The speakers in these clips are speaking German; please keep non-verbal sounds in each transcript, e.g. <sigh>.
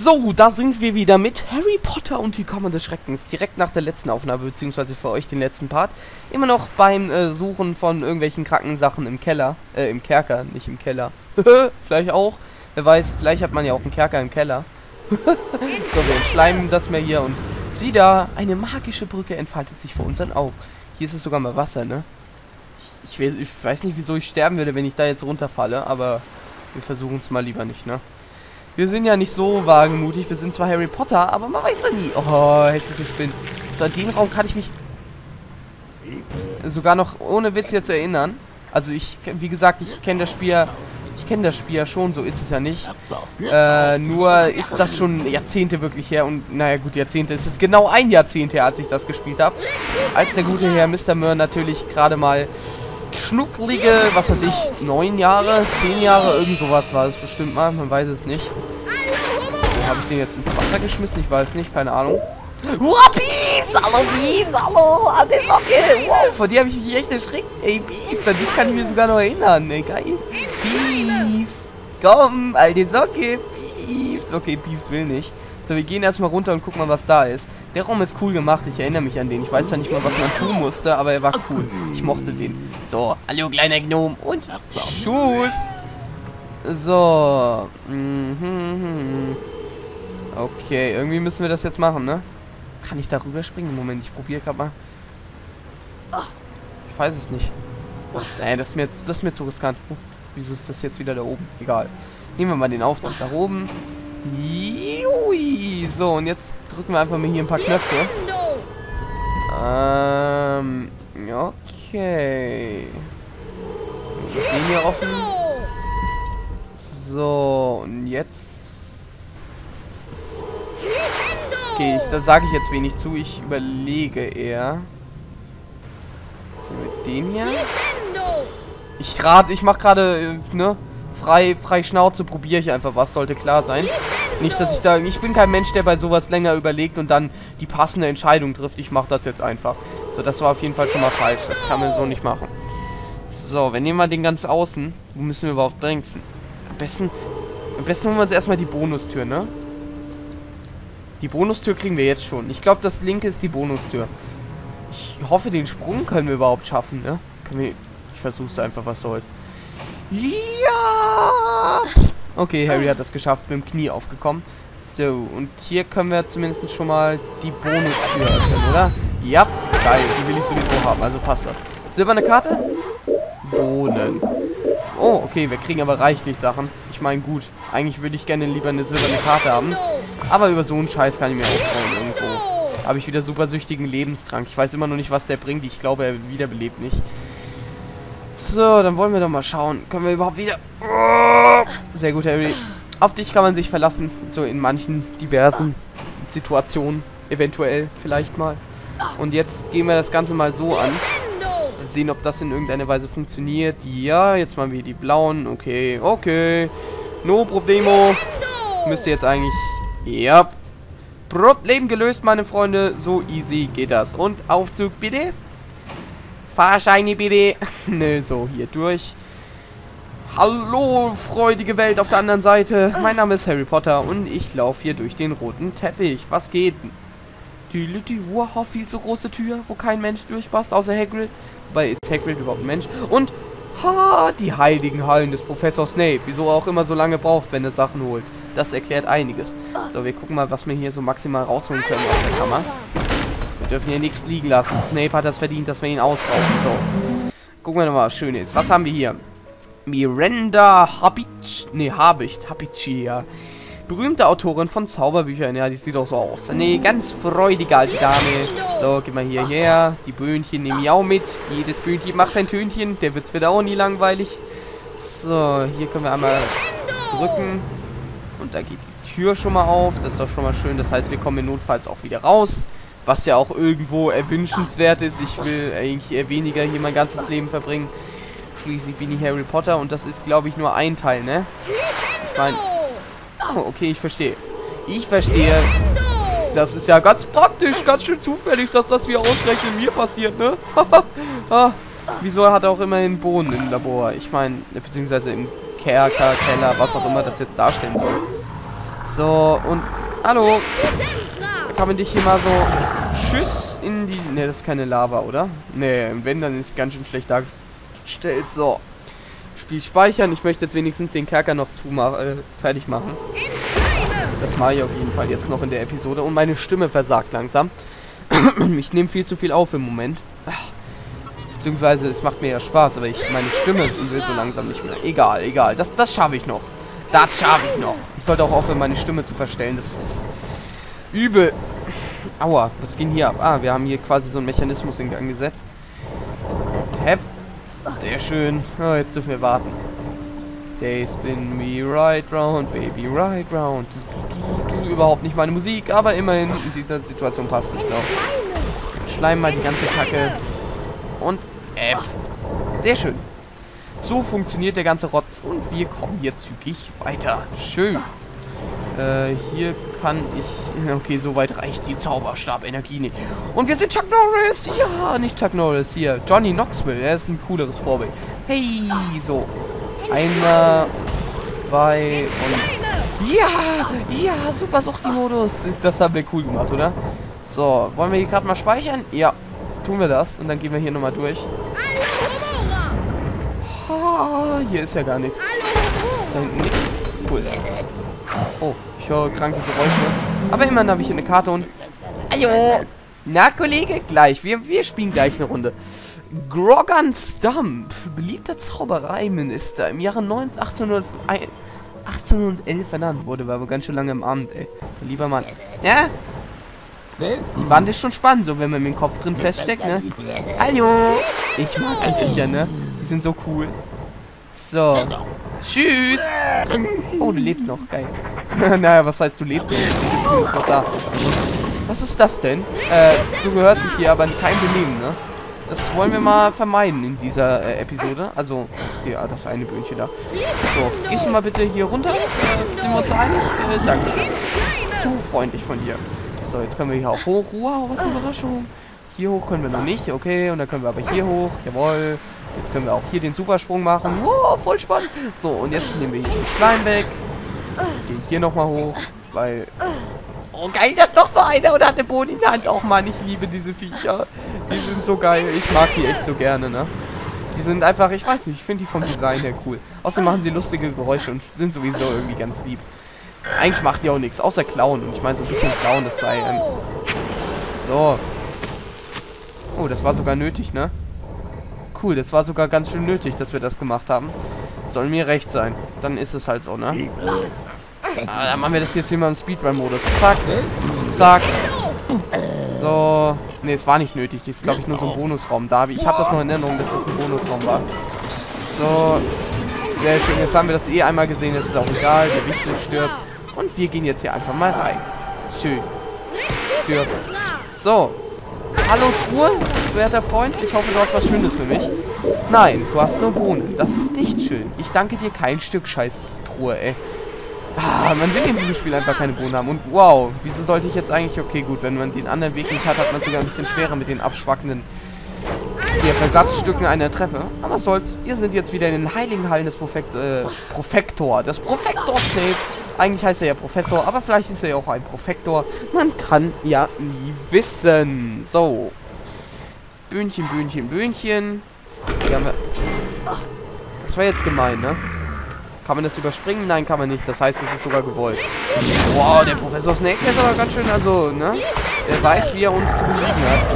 So, da sind wir wieder mit Harry Potter und die Kammer des Schreckens. Direkt nach der letzten Aufnahme, beziehungsweise für euch den letzten Part. Immer noch beim äh, Suchen von irgendwelchen Krankensachen im Keller. Äh, im Kerker, nicht im Keller. <laughs> vielleicht auch. Wer weiß, vielleicht hat man ja auch einen Kerker im Keller. <laughs> so, wir entschleimen das mehr hier und sieh da, eine magische Brücke entfaltet sich vor unseren Augen. Hier ist es sogar mal Wasser, ne? Ich, ich, weiß, ich weiß nicht, wieso ich sterben würde, wenn ich da jetzt runterfalle, aber wir versuchen es mal lieber nicht, ne? Wir sind ja nicht so wagemutig. Wir sind zwar Harry Potter, aber man weiß ja nie. Oh, hässliche Spinnen. So, an den Raum kann ich mich sogar noch ohne Witz jetzt erinnern. Also ich, wie gesagt, ich kenne das Spiel ich kenne das Spiel ja schon, so ist es ja nicht. Äh, nur ist das schon Jahrzehnte wirklich her und naja gut, Jahrzehnte, es ist genau ein Jahrzehnt her, als ich das gespielt habe. Als der gute Herr Mr. Murr natürlich gerade mal schnucklige, was weiß ich, neun Jahre, zehn Jahre, irgend sowas war es bestimmt mal, man weiß es nicht. Habe ich den jetzt ins Wasser geschmissen? Ich weiß nicht, keine Ahnung. Wow, Beefs! Hallo, Beefs! Hallo, an den Socke! Wow, von dir habe ich mich echt erschreckt. Ey, Beefs, an dich kann ich mir sogar noch erinnern. Ey, geil. Beefs! Komm, alte Socke! Beefs! Okay, Beefs will nicht. So, wir gehen erstmal runter und gucken mal, was da ist. Der Raum ist cool gemacht, ich erinnere mich an den. Ich weiß zwar nicht mal, was man tun musste, aber er war cool. Ich mochte den. So, hallo kleiner Gnome und Schuss. So. Mhm. Okay, irgendwie müssen wir das jetzt machen, ne? Kann ich da rüberspringen? Moment, ich probiere gerade mal. Ich weiß es nicht. Nee, das ist mir, das ist mir zu riskant. Oh, wieso ist das jetzt wieder da oben? Egal. Nehmen wir mal den Aufzug da oben. Jui. So, und jetzt drücken wir einfach mal hier ein paar Knöpfe. Ähm, okay. Den hier offen. So, und jetzt... Okay, ich, da sage ich jetzt wenig zu. Ich überlege eher. Mit den hier? Ich rate, ich mache gerade, äh, ne? Frei, frei Schnauze probiere ich einfach was, sollte klar sein. Nicht, dass ich da... Ich bin kein Mensch, der bei sowas länger überlegt und dann die passende Entscheidung trifft. Ich mache das jetzt einfach. So, das war auf jeden Fall schon mal falsch. Das kann man so nicht machen. So, wir nehmen mal den ganz außen. Wo müssen wir überhaupt drängen? Am besten... Am besten holen wir uns erstmal die Bonustür, ne? Die Bonustür kriegen wir jetzt schon. Ich glaube, das linke ist die Bonustür. Ich hoffe, den Sprung können wir überhaupt schaffen, ne? Können wir... Ich versuch's einfach, was soll's. Ja! Okay, Harry hat das geschafft, mit dem Knie aufgekommen. So, und hier können wir zumindest schon mal die Bonustür öffnen, oder? Ja, geil. Die will ich sowieso haben, also passt das. Silberne Karte? Bohnen. Oh, okay, wir kriegen aber reichlich Sachen. Ich meine, gut. Eigentlich würde ich gerne lieber eine silberne Karte haben. Aber über so einen Scheiß kann ich mir aufbauen irgendwo. Habe ich wieder super süchtigen Lebenstrank. Ich weiß immer noch nicht, was der bringt. Ich glaube, er wiederbelebt nicht. So, dann wollen wir doch mal schauen. Können wir überhaupt wieder... Sehr gut, Harry. Auf dich kann man sich verlassen. So in manchen diversen Situationen. Eventuell, vielleicht mal. Und jetzt gehen wir das Ganze mal so an. Sehen, ob das in irgendeiner Weise funktioniert. Ja, jetzt machen wir die blauen. Okay, okay. No problemo. Müsste jetzt eigentlich... Ja. Problem gelöst, meine Freunde. So easy geht das. Und Aufzug bitte. Fahrscheine bitte. <laughs> Nö, so, hier durch. Hallo, freudige Welt auf der anderen Seite. Mein Name ist Harry Potter und ich laufe hier durch den roten Teppich. Was geht? Die Lütti, wow, viel zu große Tür, wo kein Mensch durchpasst, außer Hagrid. Wobei, ist Hagrid überhaupt ein Mensch? Und, ha, die heiligen Hallen des Professors Snape. Wieso er auch immer so lange braucht, wenn er Sachen holt. Das erklärt einiges. So, wir gucken mal, was wir hier so maximal rausholen können aus der Kammer. Wir dürfen hier nichts liegen lassen. Snape hat das verdient, dass wir ihn ausrauben. So. Gucken wir nochmal, was schön ist. Was haben wir hier? Miranda Habic... Ne, Habicht. Habici, ja. Berühmte Autorin von Zauberbüchern. Ja, die sieht auch so aus. Ne, ganz freudige alte Dame. So, geh mal hierher. Die Böhnchen nehme ich auch mit. Jedes Böhnchen macht ein Tönchen. Der wird's wieder auch nie langweilig. So, hier können wir einmal drücken. Und da geht die Tür schon mal auf. Das ist doch schon mal schön. Das heißt, wir kommen notfalls auch wieder raus. Was ja auch irgendwo erwünschenswert ist. Ich will eigentlich eher weniger hier mein ganzes Leben verbringen. Schließlich bin ich Harry Potter und das ist, glaube ich, nur ein Teil, ne? Ich meine... Oh, okay, ich verstehe. Ich verstehe. Das ist ja ganz praktisch, ganz schön zufällig, dass das wieder ausgerechnet mir passiert, ne? <laughs> ah, wieso hat er auch immerhin Bohnen im Labor? Ich meine, beziehungsweise im Kerker, Keller, was auch immer das jetzt darstellen soll. So, und... Hallo! Kann man dich hier mal so... Tschüss in die... Ne, das ist keine Lava, oder? Ne, wenn, dann ist ganz schön schlecht dargestellt. So. Spiel speichern. Ich möchte jetzt wenigstens den Kerker noch äh, fertig machen. Das mache ich auf jeden Fall jetzt noch in der Episode. Und meine Stimme versagt langsam. <clears throat> ich nehme viel zu viel auf im Moment. Beziehungsweise es macht mir ja Spaß, aber ich meine Stimme will so langsam nicht mehr. Egal, egal. Das, das schaffe ich noch. Das schaffe ich noch. Ich sollte auch aufhören, meine Stimme zu verstellen. Das ist übel. Aua, was ging hier ab? Ah, wir haben hier quasi so einen Mechanismus in Gang gesetzt. Und hepp. Sehr schön. Oh, jetzt dürfen wir warten. They spin me right round, baby, right round. Du, du, du, Überhaupt nicht meine Musik, aber immerhin in dieser Situation passt es so. Schleim mal die ganze Kacke. Und App. Sehr schön. So funktioniert der ganze Rotz und wir kommen hier zügig weiter. Schön. Äh, hier kann ich... Okay, so weit reicht die Zauberstab-Energie nicht. Und wir sind Chuck Norris. Ja, nicht Chuck Norris. Hier, Johnny Knoxville. Er ist ein cooleres Vorbild. Hey, so. Einer, zwei und... Ja, ja, super Suchti-Modus. Das haben wir cool gemacht, oder? So, wollen wir die Karte mal speichern? Ja, tun wir das. Und dann gehen wir hier nochmal durch. Oh, hier ist ja gar nichts. Ist da hinten nichts? Cool. Oh, ich höre kranke Geräusche. Aber immerhin habe ich hier eine Karte und... Hallo! Na, Kollege, gleich. Wir, wir spielen gleich eine Runde. Grogan Stump, beliebter Zaubereiminister, im Jahre 19, 1801, 1811 ernannt wurde, war aber ganz schön lange im Amt, ey. Lieber Mann. Ja? Die Wand ist schon spannend, so wenn man mit dem Kopf drin feststeckt, ne? Hallo! Ich mag die Viecher, ne? Die sind so cool. So. Tschüss! Oh, du lebst noch, geil. <laughs> naja, was heißt du lebst noch? Du bist, noch da. Was ist das denn? Äh, so gehört sich hier aber kein Benehmen, ne? Das wollen wir mal vermeiden in dieser äh, Episode. Also, die, ah, das eine Böhnchen da. So, gehst du mal bitte hier runter? Äh, sind wir uns einig? Äh, Dankeschön. Zu freundlich von dir. So, jetzt können wir hier auch hoch. Wow, was eine Überraschung. Hier hoch können wir noch nicht. Okay, und dann können wir aber hier hoch. Jawohl. Jetzt können wir auch hier den Supersprung machen. Wow, voll spannend. So, und jetzt nehmen wir hier den Schleim weg. Gehen hier nochmal hoch, weil... Oh, geil, das ist doch so einer und hat den Boden in der Hand. Auch Mann, ich liebe diese Viecher. Die sind so geil. Ich mag die echt so gerne, ne? Die sind einfach, ich weiß nicht, ich finde die vom Design her cool. Außerdem machen sie lustige Geräusche und sind sowieso irgendwie ganz lieb. Eigentlich macht die auch nichts, außer klauen. Und ich meine, so ein bisschen klauen, das sei... Ähm so. Oh, das war sogar nötig, ne? Cool, das war sogar ganz schön nötig, dass wir das gemacht haben. Soll mir recht sein. Dann ist es halt so, ne? Ah, dann machen wir das jetzt hier mal im Speedrun-Modus. Zack. Zack. So. Ne, es war nicht nötig. Das ist, glaube ich, nur so ein Bonusraum da. Ich habe das noch in Erinnerung, dass das ein Bonusraum war. So. Sehr schön. Jetzt haben wir das eh einmal gesehen. Jetzt ist auch egal. Der Wichtel stirbt. Und wir gehen jetzt hier einfach mal rein. Schön. Stirbt. So. Hallo Truhe, werter Freund. Ich hoffe, du hast was Schönes für mich. Nein, du hast nur Bohnen. Das ist nicht schön. Ich danke dir kein Stück Scheiß Truhe, ey. Ah, man will in diesem Spiel einfach keine Bohnen haben. Und wow, wieso sollte ich jetzt eigentlich... Okay, gut, wenn man den anderen Weg nicht hat, hat man sogar ein bisschen schwerer mit den abschwackenden hier, Versatzstücken einer Treppe. Aber was soll's. Wir sind jetzt wieder in den heiligen Hallen des Profekt, äh, Profektor. Des Profektors Snape. Eigentlich heißt er ja Professor, aber vielleicht ist er ja auch ein Profektor. Man kann ja nie wissen. So. Böhnchen, Böhnchen, Böhnchen. Hier haben wir... Das war jetzt gemein, ne? Kann man das überspringen? Nein, kann man nicht. Das heißt, es ist sogar gewollt. Wow, der Professor Snake ist aber ganz schön, also, ne? Der weiß, wie er uns zu besiegen hat.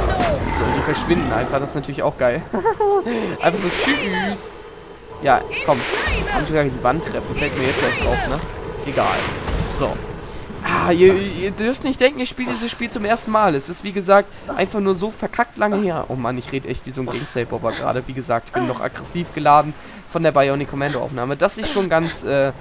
So, die verschwinden einfach. Das ist natürlich auch geil. <laughs> einfach so, tschüss. Ja, komm. Kann sogar die Wand treffen. Fällt mir jetzt erst auf, ne? Egal. So. Ah, ihr, ihr, dürft nicht denken, ich spiele dieses Spiel zum ersten Mal. Es ist, wie gesagt, einfach nur so verkackt lange her. Oh Mann, ich rede echt wie so ein Gangster-Bobber gerade. Wie gesagt, ich bin noch aggressiv geladen von der Bionic Commando-Aufnahme. Das ist schon ganz, äh,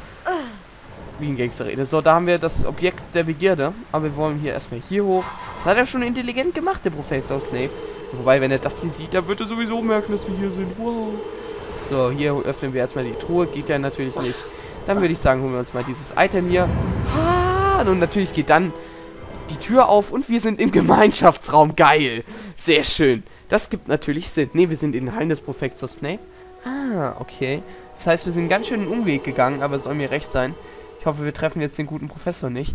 wie ein Gangster rede. So, da haben wir das Objekt der Begierde. Aber wir wollen hier erstmal hier hoch. Das hat er schon intelligent gemacht, der Professor Snape. Wobei, wenn er das hier sieht, dann wird er sowieso merken, dass wir hier sind. Wow. So, hier öffnen wir erstmal die Truhe. Geht ja natürlich nicht. Dann würde ich sagen, holen wir uns mal dieses Item hier. Ah! Und natürlich geht dann die Tür auf und wir sind im Gemeinschaftsraum. Geil. Sehr schön. Das gibt natürlich Sinn. Ne, wir sind in den Hallen des Professors Snape. Ah, okay. Das heißt, wir sind ganz schön einen Umweg gegangen, aber es soll mir recht sein. Ich hoffe, wir treffen jetzt den guten Professor nicht.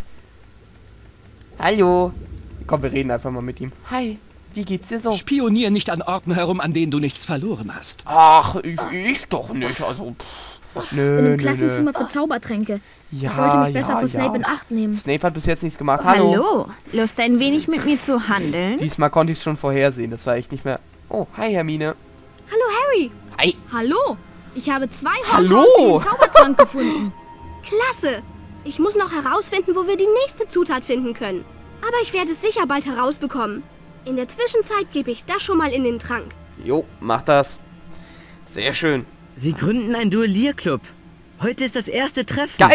Hallo. Komm, wir reden einfach mal mit ihm. Hi. Wie geht's dir so? Spionier nicht an Orten herum, an denen du nichts verloren hast. Ach, ich, ich doch nicht. Also, pff. Nö, In dem Klassenzimmer nö. für Zaubertränke. Ja, ich sollte mich besser ja, vor Snape ja. in Acht nehmen. Snape hat bis jetzt nichts gemacht. Hallo. Hallo, Lust ein wenig mit mir zu handeln? Diesmal konnte ich es schon vorhersehen. Das war echt nicht mehr... Oh, hi, Hermine. Hallo Harry. Hi. Hallo. Ich habe zwei Hallo. Zaubertrank <laughs> gefunden. Klasse. Ich muss noch herausfinden, wo wir die nächste Zutat finden können. Aber ich werde es sicher bald herausbekommen. In der Zwischenzeit gebe ich das schon mal in den Trank. Jo, mach das. Sehr schön. Sie gründen einen Duellierclub. Heute ist das erste Treffen. Geil!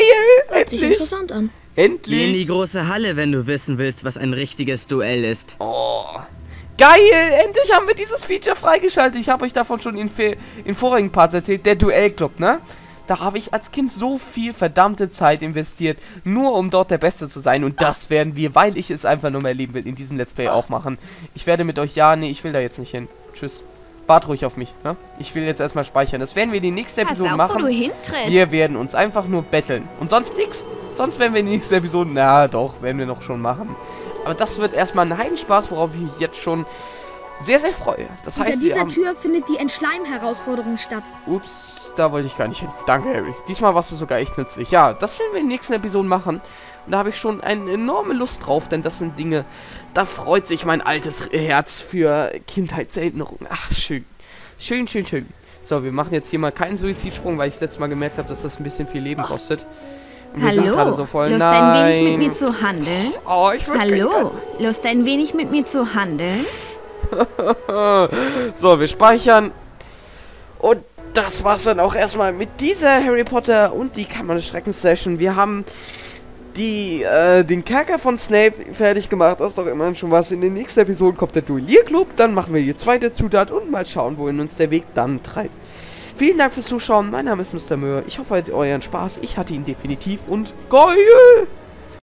Hört sich Endlich! interessant an. Geh in die Endlich! große Halle, wenn du wissen willst, was ein richtiges Duell ist. Oh. Geil! Endlich haben wir dieses Feature freigeschaltet. Ich habe euch davon schon in, in vorigen Parts erzählt. Der Duellclub, ne? Da habe ich als Kind so viel verdammte Zeit investiert, nur um dort der Beste zu sein. Und das werden wir, weil ich es einfach nur mehr erleben will, in diesem Let's Play auch machen. Ich werde mit euch, ja, nee, ich will da jetzt nicht hin. Tschüss. Wart ruhig auf mich, ne? Ich will jetzt erstmal speichern. Das werden wir in die nächste Episode auf, machen. Wir werden uns einfach nur betteln. Und sonst nix. Sonst werden wir in die nächste Episode. Na doch, werden wir noch schon machen. Aber das wird erstmal ein Heidenspaß, worauf ich mich jetzt schon sehr, sehr freue. Das Hinter heißt, dieser. Tür findet die Entschleim-Herausforderung statt. Ups, da wollte ich gar nicht hin. Danke, Harry. Diesmal warst du sogar echt nützlich. Ja, das werden wir in den nächsten Episoden machen. Und da habe ich schon eine enorme Lust drauf, denn das sind Dinge, da freut sich mein altes Herz für Kindheitserinnerungen. Ach, schön. Schön, schön, schön. So, wir machen jetzt hier mal keinen Suizidsprung, weil ich das letzte Mal gemerkt habe, dass das ein bisschen viel Leben kostet. Und wir sind gerade Hallo, so voll. Lust Nein. ein wenig mit mir zu handeln? Oh, ich Hallo, Lust ein wenig mit mir zu handeln? So, wir speichern. Und das war's dann auch erstmal mit dieser Harry Potter und die Kammer des Schreckens Session. Wir haben die, äh, den Kerker von Snape fertig gemacht. Das ist doch immerhin schon was. In den nächsten Episoden kommt der Duellierclub. Dann machen wir die zweite Zutat und mal schauen, wohin uns der Weg dann treibt. Vielen Dank fürs Zuschauen. Mein Name ist Mr. Möhr. Ich hoffe, ihr euren Spaß. Ich hatte ihn definitiv und geil!